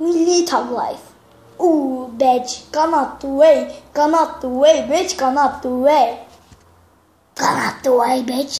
Milita life. Ooh, bitch, cannot wait, cannot wait, bitch, cannot wait. Cannot wait, bitch.